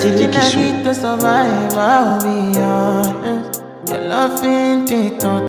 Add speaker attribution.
Speaker 1: Tiki
Speaker 2: to survive, I'll be honest. Your love ain't it